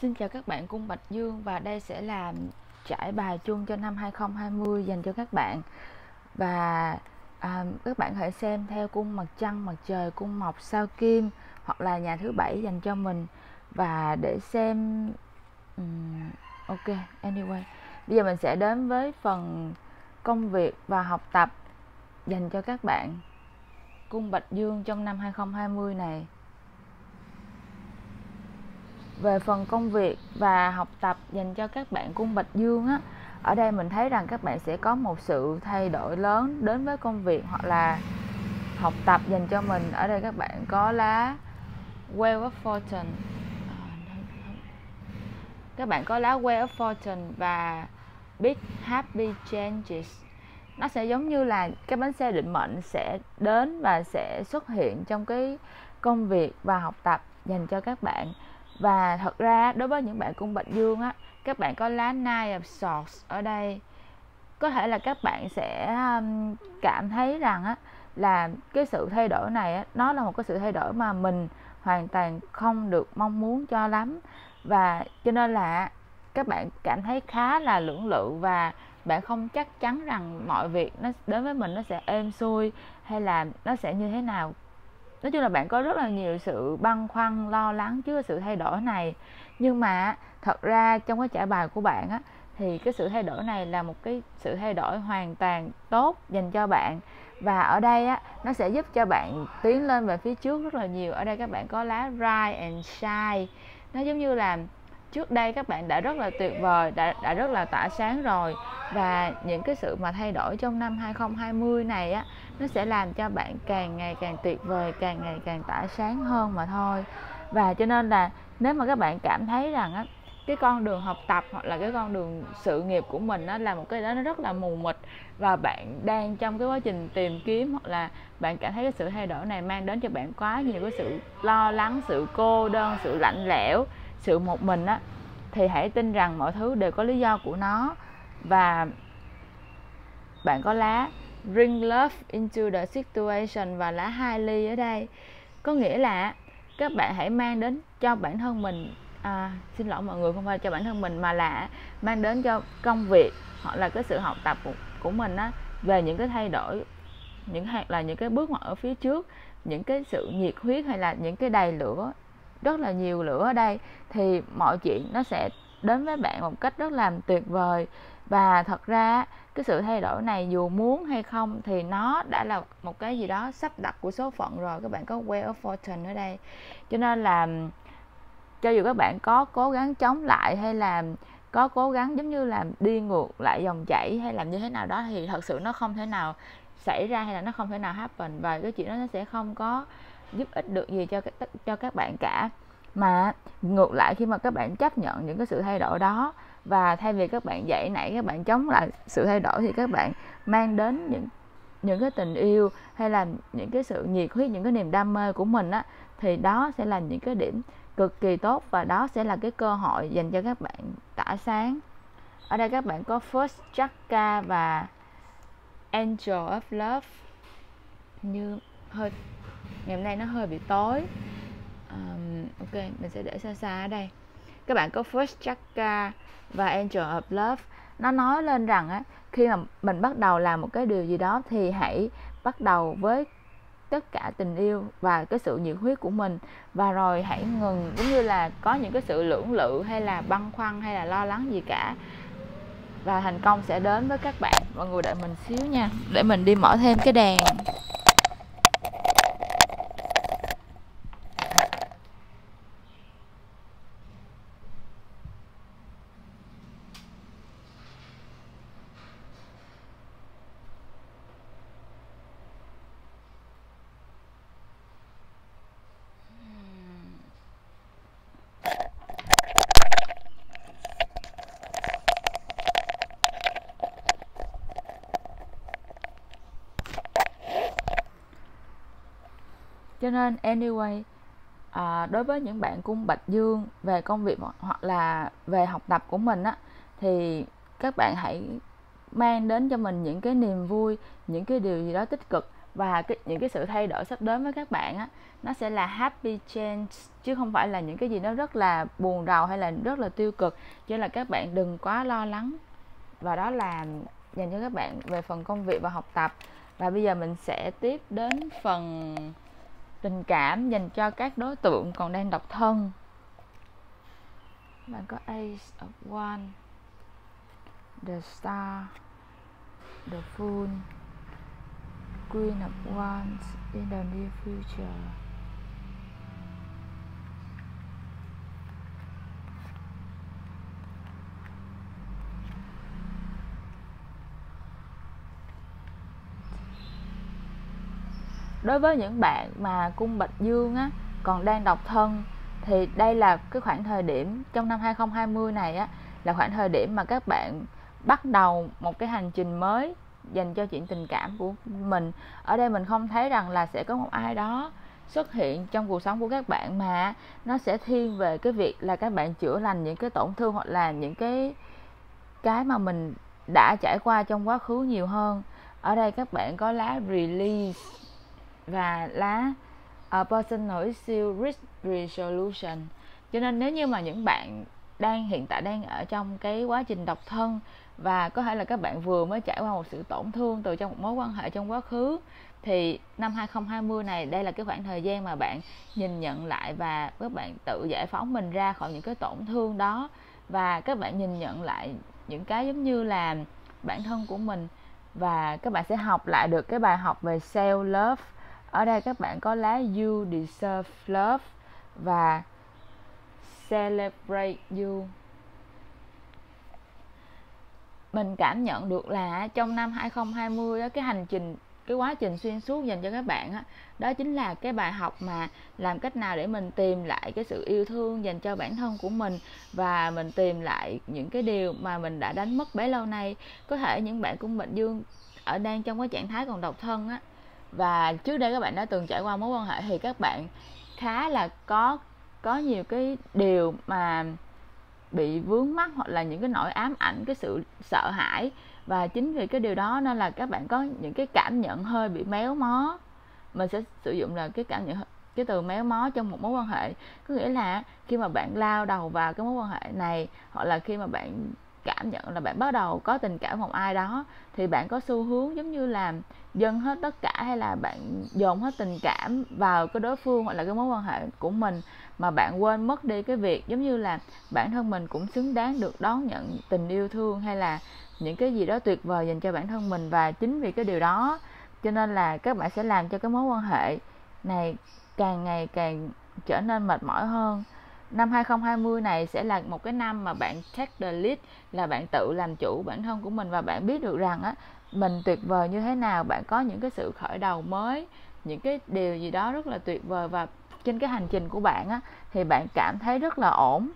Xin chào các bạn cung Bạch Dương và đây sẽ là trải bài chuông cho năm 2020 dành cho các bạn. Và à, các bạn hãy xem theo cung mặt trăng, mặt trời, cung mọc, sao kim hoặc là nhà thứ bảy dành cho mình. Và để xem um, ok anyway. Bây giờ mình sẽ đến với phần công việc và học tập dành cho các bạn. Cung Bạch Dương trong năm 2020 này về phần công việc và học tập dành cho các bạn cung bạch dương á. Ở đây mình thấy rằng các bạn sẽ có một sự thay đổi lớn đến với công việc hoặc là học tập dành cho mình. Ở đây các bạn có lá Wheel of Fortune. Các bạn có lá Wheel of Fortune và Big Happy Changes. Nó sẽ giống như là cái bánh xe định mệnh sẽ đến và sẽ xuất hiện trong cái công việc và học tập dành cho các bạn và thật ra đối với những bạn cung bạch dương á các bạn có lá nine of swords ở đây. Có thể là các bạn sẽ um, cảm thấy rằng á là cái sự thay đổi này á, nó là một cái sự thay đổi mà mình hoàn toàn không được mong muốn cho lắm. Và cho nên là các bạn cảm thấy khá là lưỡng lự và bạn không chắc chắn rằng mọi việc nó đến với mình nó sẽ êm xuôi hay là nó sẽ như thế nào nói chung là bạn có rất là nhiều sự băn khoăn, lo lắng trước sự thay đổi này. Nhưng mà, thật ra trong cái trả bài của bạn á, thì cái sự thay đổi này là một cái sự thay đổi hoàn toàn tốt dành cho bạn. Và ở đây á, nó sẽ giúp cho bạn tiến lên về phía trước rất là nhiều. Ở đây các bạn có lá rise and shine. Nó giống như là trước đây các bạn đã rất là tuyệt vời đã, đã rất là tỏa sáng rồi. Và những cái sự mà thay đổi trong năm 2020 này á nó sẽ làm cho bạn càng ngày càng tuyệt vời càng ngày càng tỏa sáng hơn mà thôi. Và cho nên là nếu mà các bạn cảm thấy rằng á cái con đường học tập hoặc là cái con đường sự nghiệp của mình nó là một cái đó nó rất là mù mịt và bạn đang trong cái quá trình tìm kiếm hoặc là bạn cảm thấy cái sự thay đổi này mang đến cho bạn quá nhiều cái sự lo lắng sự cô đơn sự lạnh lẽo sự một mình á thì hãy tin rằng mọi thứ đều có lý do của nó. Và bạn có lá bring love into the situation và lá hai ly ở đây. Có nghĩa là các bạn hãy mang đến cho bản thân mình à, xin lỗi mọi người không phải cho bản thân mình mà là mang đến cho công việc hoặc là cái sự học tập của, của mình á về những cái thay đổi những hay là những cái bước ngoặt ở phía trước những cái sự nhiệt huyết hay là những cái đầy lửa rất là nhiều lửa ở đây, thì mọi chuyện nó sẽ đến với bạn một cách rất là tuyệt vời. Và thật ra cái sự thay đổi này dù muốn hay không thì nó đã là một cái gì đó sắp đặt của số phận rồi, các bạn có Wheel of Fortune ở đây. Cho nên là, cho dù các bạn có cố gắng chống lại hay là có cố gắng giống như là đi ngược lại dòng chảy hay làm như thế nào đó thì thật sự nó không thể nào xảy ra hay là nó không thể nào happen và cái chuyện đó nó sẽ không có giúp ích được gì cho cho các bạn cả. Mà ngược lại khi mà các bạn chấp nhận những cái sự thay đổi đó và thay vì các bạn dậy nảy, các bạn chống lại sự thay đổi thì các bạn mang đến những những cái tình yêu hay là những cái sự nhiệt huyết, những cái niềm đam mê của mình á, thì đó sẽ là những cái điểm cực kỳ tốt và đó sẽ là cái cơ hội dành cho các bạn tỏa sáng. Ở đây các bạn có first chakra và angel of love. Như hơi ngày hôm nay nó hơi bị tối. Um, ok mình sẽ để xa xa ở đây. Các bạn có first chakra và angel of love. Nó nói lên rằng á khi mà mình bắt đầu làm một cái điều gì đó thì hãy bắt đầu với tất cả tình yêu và cái sự nhiệt huyết của mình. Và rồi hãy ngừng giống như là có những cái sự lưỡng lự hay là băn khoăn hay là lo lắng gì cả và thành công sẽ đến với các bạn. Mọi người đợi mình xíu nha. Để mình đi mở thêm cái đèn. Cho nên anyway à, đối với những bạn cung bạch dương về công việc hoặc là về học tập của mình á thì các bạn hãy mang đến cho mình những cái niềm vui những cái điều gì đó tích cực và cái, những cái sự thay đổi sắp đến với các bạn á nó sẽ là happy change chứ không phải là những cái gì nó rất là buồn rầu hay là rất là tiêu cực. Cho nên là các bạn đừng quá lo lắng. Và đó là dành cho các bạn về phần công việc và học tập. Và bây giờ mình sẽ tiếp đến phần tình cảm dành cho các đối tượng còn đang độc thân. Bạn có ace of one the star, the fool queen of wands, in the near future. Đối với những bạn mà cung bạch dương á, còn đang độc thân, thì đây là cái khoảng thời điểm trong năm 2020 này á, là khoảng thời điểm mà các bạn bắt đầu một cái hành trình mới dành cho chuyện tình cảm của mình. Ở đây mình không thấy rằng là sẽ có một ai đó xuất hiện trong cuộc sống của các bạn mà nó sẽ thiên về cái việc là các bạn chữa lành những cái tổn thương hoặc là những cái cái mà mình đã trải qua trong quá khứ nhiều hơn. Ở đây các bạn có lá release và lá ờ, uh, personal issue risk resolution. Cho nên nếu như mà những bạn đang hiện tại đang ở trong cái quá trình độc thân và có thể là các bạn vừa mới trải qua một sự tổn thương từ trong một mối quan hệ trong quá khứ thì năm 2020 này đây là cái khoảng thời gian mà bạn nhìn nhận lại và các bạn tự giải phóng mình ra khỏi những cái tổn thương đó. Và các bạn nhìn nhận lại những cái giống như là bản thân của mình. Và các bạn sẽ học lại được cái bài học về self love ở đây các bạn có lá you deserve love và celebrate you. Mình cảm nhận được là trong năm 2020 đó cái hành trình cái quá trình xuyên suốt dành cho các bạn đó, đó chính là cái bài học mà làm cách nào để mình tìm lại cái sự yêu thương dành cho bản thân của mình và mình tìm lại những cái điều mà mình đã đánh mất bấy lâu nay. Có thể những bạn của mệnh dương ở đang trong cái trạng thái còn độc thân á và trước đây các bạn đã từng trải qua mối quan hệ thì các bạn khá là có có nhiều cái điều mà bị vướng mắc hoặc là những cái nỗi ám ảnh, cái sự sợ hãi. Và chính vì cái điều đó nên là các bạn có những cái cảm nhận hơi bị méo mó. Mình sẽ sử dụng là cái cảm nhận, cái từ méo mó trong một mối quan hệ. Có nghĩa là khi mà bạn lao đầu vào cái mối quan hệ này, hoặc là khi mà bạn cảm nhận là bạn bắt đầu có tình cảm một ai đó, thì bạn có xu hướng giống như là dâng hết tất cả hay là bạn dồn hết tình cảm vào cái đối phương hoặc là cái mối quan hệ của mình mà bạn quên mất đi cái việc giống như là bản thân mình cũng xứng đáng được đón nhận tình yêu thương hay là những cái gì đó tuyệt vời dành cho bản thân mình và chính vì cái điều đó, cho nên là các bạn sẽ làm cho cái mối quan hệ này càng ngày càng trở nên mệt mỏi hơn năm 2020 này sẽ là một cái năm mà bạn take the lead, là bạn tự làm chủ bản thân của mình và bạn biết được rằng á, mình tuyệt vời như thế nào, bạn có những cái sự khởi đầu mới, những cái điều gì đó rất là tuyệt vời và trên cái hành trình của bạn á, thì bạn cảm thấy rất là ổn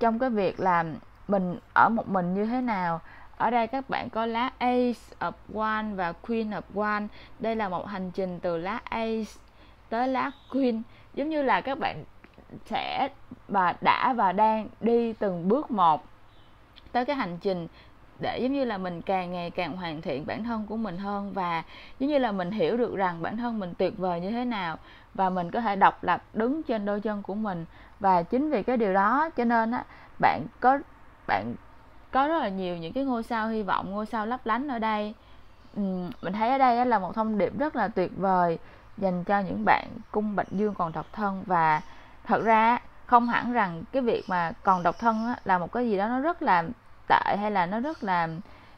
trong cái việc làm mình ở một mình như thế nào. Ở đây các bạn có lá Ace of One và Queen of One đây là một hành trình từ lá Ace tới lá Queen. Giống như là các bạn sẽ và đã và đang đi từng bước một tới cái hành trình để giống như là mình càng ngày càng hoàn thiện bản thân của mình hơn và giống như là mình hiểu được rằng bản thân mình tuyệt vời như thế nào và mình có thể độc lập đứng trên đôi chân của mình. Và chính vì cái điều đó, cho nên á, bạn có bạn có rất là nhiều những cái ngôi sao hy vọng, ngôi sao lấp lánh ở đây. Mình thấy ở đây là một thông điệp rất là tuyệt vời dành cho những bạn cung bạch dương còn độc thân và thật ra không hẳn rằng cái việc mà còn độc thân á, là một cái gì đó nó rất là tệ hay là nó rất là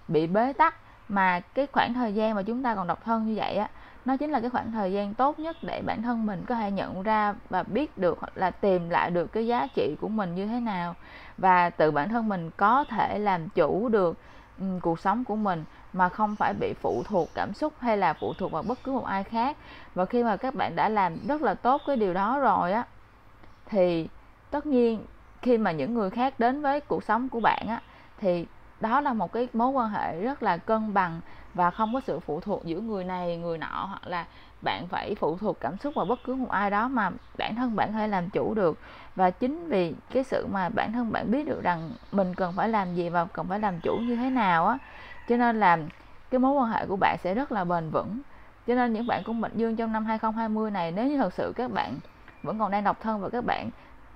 bị bế tắc mà cái khoảng thời gian mà chúng ta còn độc thân như vậy á nó chính là cái khoảng thời gian tốt nhất để bản thân mình có thể nhận ra và biết được hoặc là tìm lại được cái giá trị của mình như thế nào. Và tự bản thân mình có thể làm chủ được um, cuộc sống của mình mà không phải bị phụ thuộc cảm xúc hay là phụ thuộc vào bất cứ một ai khác. Và khi mà các bạn đã làm rất là tốt cái điều đó rồi á thì tất nhiên, khi mà những người khác đến với cuộc sống của bạn á, thì đó là một cái mối quan hệ rất là cân bằng và không có sự phụ thuộc giữa người này, người nọ, hoặc là bạn phải phụ thuộc cảm xúc vào bất cứ một ai đó mà bản thân bạn phải làm chủ được. Và chính vì cái sự mà bản thân bạn biết được rằng mình cần phải làm gì và cần phải làm chủ như thế nào á, cho nên là cái mối quan hệ của bạn sẽ rất là bền vững. Cho nên những bạn cung bạch dương trong năm 2020 này, nếu như thật sự các bạn vẫn còn đang độc thân. Và các bạn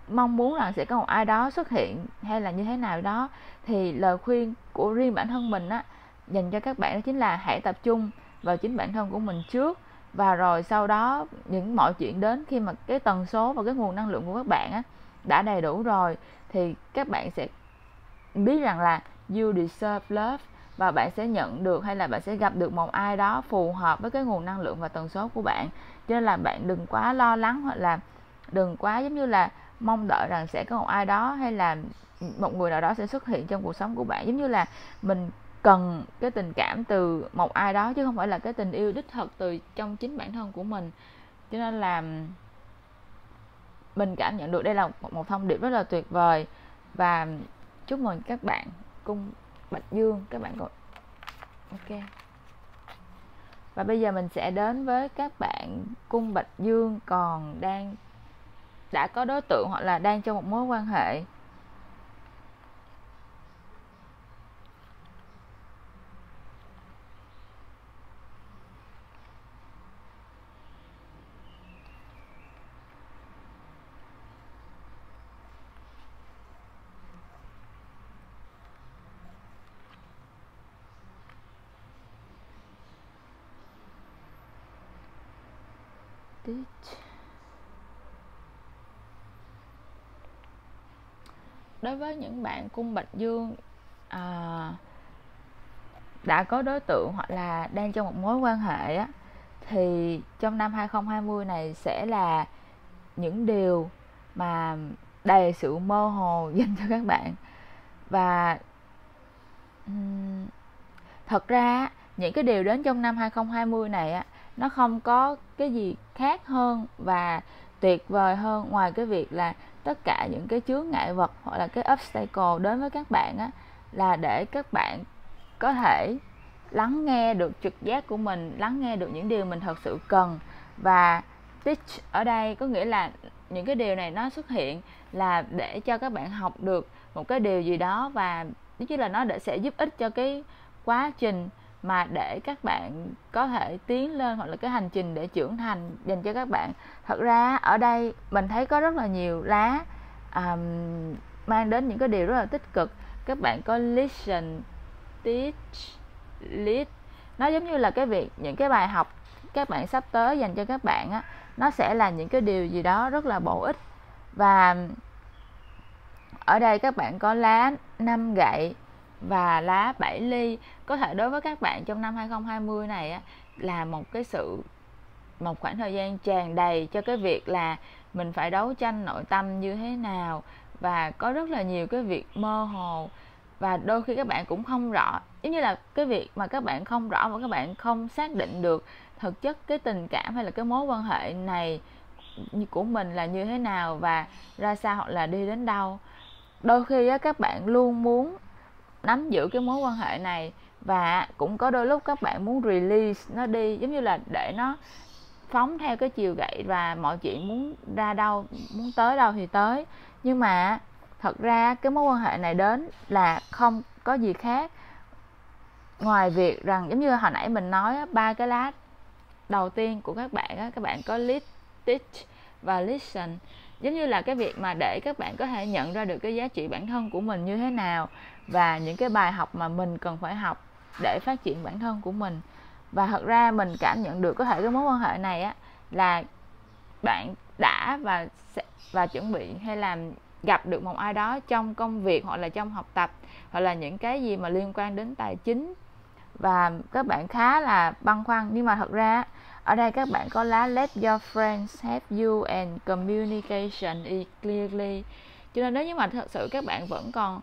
mong muốn rằng sẽ có một ai đó xuất hiện hay là như thế nào đó. Thì lời khuyên của riêng bản thân mình á, dành cho các bạn đó chính là hãy tập trung vào chính bản thân của mình trước. Và rồi sau đó, những mọi chuyện đến khi mà cái tần số và cái nguồn năng lượng của các bạn á đã đầy đủ rồi, thì các bạn sẽ biết rằng là you deserve love. Và bạn sẽ nhận được hay là bạn sẽ gặp được một ai đó phù hợp với cái nguồn năng lượng và tần số của bạn. Cho nên là bạn đừng quá lo lắng hoặc là đừng quá giống như là mong đợi rằng sẽ có một ai đó hay là ừ, một người nào đó sẽ xuất hiện trong cuộc sống của bạn. Giống như là mình cần cái tình cảm từ một ai đó chứ không phải là cái tình yêu đích thực từ trong chính bản thân của mình. Cho nên là ừ, mình cảm nhận được đây là một, một thông điệp rất là tuyệt vời. Và chúc mừng các bạn cung bạch dương các bạn còn ok. Và bây giờ mình sẽ đến với các bạn cung bạch dương còn đang đã có đối tượng hoặc là đang trong một mối quan hệ Teach. Đối với những bạn cung bạch dương à, đã có đối tượng hoặc là đang trong một mối quan hệ á thì trong năm 2020 này sẽ là những điều mà đầy sự mơ hồ dành cho các bạn. Và um, thật ra những cái điều đến trong năm 2020 này á nó không có cái gì khác hơn và tuyệt vời hơn. Ngoài cái việc là tất cả những cái chướng ngại vật hoặc là cái obstacle đến với các bạn á, là để các bạn có thể lắng nghe được trực giác của mình, lắng nghe được những điều mình thật sự cần. Và teach ở đây có nghĩa là những cái điều này nó xuất hiện là để cho các bạn học được một cái điều gì đó và, nói chứ là nó để sẽ giúp ích cho cái quá trình mà để các bạn có thể tiến lên hoặc là cái hành trình để trưởng thành dành cho các bạn. Thật ra ở đây mình thấy có rất là nhiều lá um, mang đến những cái điều rất là tích cực. Các bạn có listen teach lead. Nó giống như là cái việc những cái bài học các bạn sắp tới dành cho các bạn á nó sẽ là những cái điều gì đó rất là bổ ích. Và ở đây các bạn có lá năm gậy và lá 7 ly. Có thể đối với các bạn trong năm 2020 này á, là một cái sự một khoảng thời gian tràn đầy cho cái việc là mình phải đấu tranh nội tâm như thế nào và có rất là nhiều cái việc mơ hồ. Và đôi khi các bạn cũng không rõ giống như là cái việc mà các bạn không rõ và các bạn không xác định được thực chất cái tình cảm hay là cái mối quan hệ này của mình là như thế nào và ra sao hoặc là đi đến đâu. Đôi khi á, các bạn luôn muốn nắm giữ cái mối quan hệ này và cũng có đôi lúc các bạn muốn release nó đi, giống như là để nó phóng theo cái chiều gậy và mọi chuyện muốn ra đâu, muốn tới đâu thì tới. Nhưng mà thật ra cái mối quan hệ này đến là không có gì khác. Ngoài việc rằng, giống như hồi nãy mình nói ba cái lá đầu tiên của các bạn á, các bạn có lead teach và listen. Giống như là cái việc mà để các bạn có thể nhận ra được cái giá trị bản thân của mình như thế nào và những cái bài học mà mình cần phải học để phát triển bản thân của mình. Và thật ra mình cảm nhận được có thể cái mối quan hệ này á, là bạn đã và và chuẩn bị hay làm gặp được một ai đó trong công việc hoặc là trong học tập hoặc là những cái gì mà liên quan đến tài chính. Và các bạn khá là băn khoăn, nhưng mà thật ra ở đây các bạn có lá let your friends help you and communication clearly. Cho nên nếu như mà thật sự các bạn vẫn còn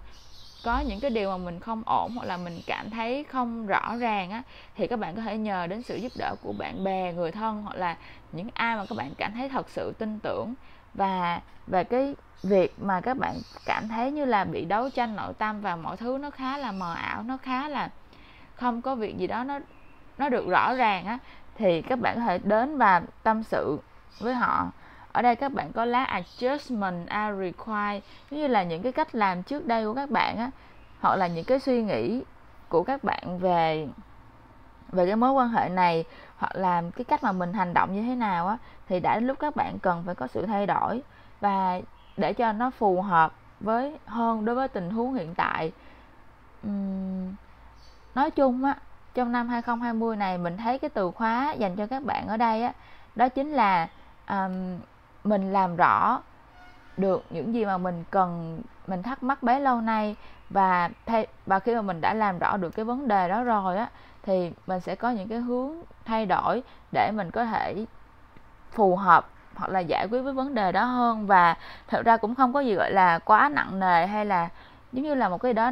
có những cái điều mà mình không ổn hoặc là mình cảm thấy không rõ ràng á, thì các bạn có thể nhờ đến sự giúp đỡ của bạn bè, người thân hoặc là những ai mà các bạn cảm thấy thật sự tin tưởng. Và về cái việc mà các bạn cảm thấy như là bị đấu tranh nội tâm và mọi thứ nó khá là mờ ảo, nó khá là không có việc gì đó, nó nó được rõ ràng á, thì các bạn có thể đến và tâm sự với họ ở đây các bạn có lá adjustment are required giống như là những cái cách làm trước đây của các bạn á. Hoặc là những cái suy nghĩ của các bạn về về cái mối quan hệ này hoặc là cái cách mà mình hành động như thế nào á thì đã đến lúc các bạn cần phải có sự thay đổi. Và để cho nó phù hợp với hơn đối với tình huống hiện tại. Uhm, nói chung á trong năm 2020 này mình thấy cái từ khóa dành cho các bạn ở đây á đó chính là um, mình làm rõ được những gì mà mình cần, mình thắc mắc bấy lâu nay và thay, và khi mà mình đã làm rõ được cái vấn đề đó rồi á, thì mình sẽ có những cái hướng thay đổi để mình có thể phù hợp hoặc là giải quyết với vấn đề đó hơn. Và thật ra cũng không có gì gọi là quá nặng nề hay là giống như là một cái đó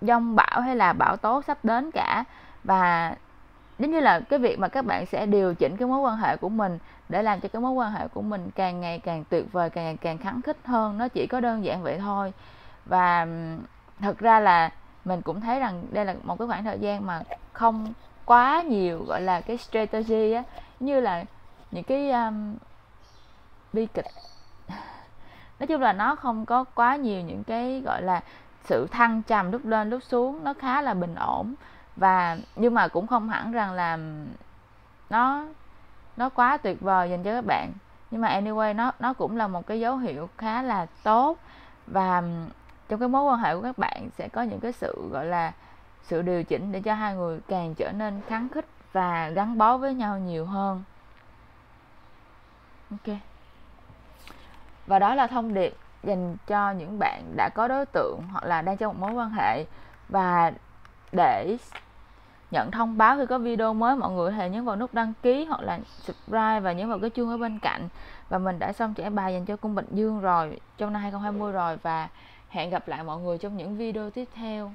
dông bão hay là bão tố sắp đến cả. Và giống như là cái việc mà các bạn sẽ điều chỉnh cái mối quan hệ của mình để làm cho cái mối quan hệ của mình càng ngày càng tuyệt vời càng ngày càng khắng khích hơn nó chỉ có đơn giản vậy thôi. Và thật ra là mình cũng thấy rằng đây là một cái khoảng thời gian mà không quá nhiều gọi là cái strategy á như là những cái um, bi kịch. Nói chung là nó không có quá nhiều những cái gọi là sự thăng trầm lúc lên lúc xuống nó khá là bình ổn và, nhưng mà cũng không hẳn rằng là nó nó quá tuyệt vời dành cho các bạn. Nhưng mà anyway, nó nó cũng là một cái dấu hiệu khá là tốt. Và trong cái mối quan hệ của các bạn sẽ có những cái sự, gọi là, sự điều chỉnh để cho hai người càng trở nên kháng khích và gắn bó với nhau nhiều hơn. Ok. Và đó là thông điệp dành cho những bạn đã có đối tượng hoặc là đang trong một mối quan hệ. Và để nhận thông báo khi có video mới, mọi người hãy nhấn vào nút đăng ký hoặc là subscribe và nhấn vào cái chuông ở bên cạnh. Và mình đã xong trẻ bài dành cho cung Bình Dương rồi, trong năm 2020 rồi và hẹn gặp lại mọi người trong những video tiếp theo.